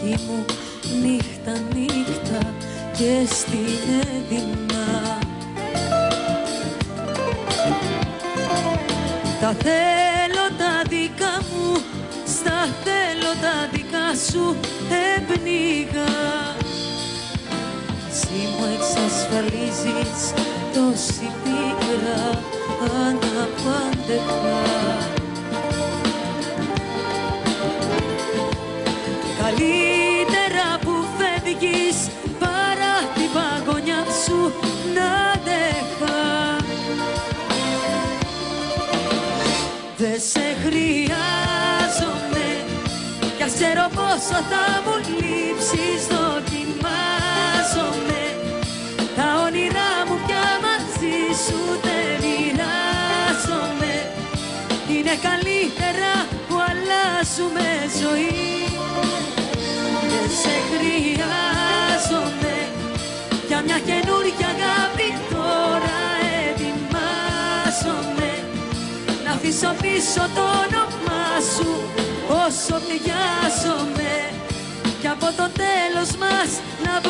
ψυχή μου νύχτα νύχτα και στην έδεινα. Τα θέλω τα δικά μου, στα θέλω τα δικά σου εμπνίγα Εσύ μου εξασφαλίζεις τόση πίκρα αναπάντεχα Καλή Δεν σε χρειάζομαι Κι ας ξέρω πόσο θα μου λείψεις. Δοκιμάζομαι Τα όνειρά μου πια μαζί σου δεν μοιράζομαι. Είναι καλύτερα που αλλάζουμε ζωή. Δεν σε χρειάζομαι Για μια καινούργια να αφήσω πίσω το όνομά σου όσο πληγιάζομαι και από το τέλος μας να βγω πιο δυνατή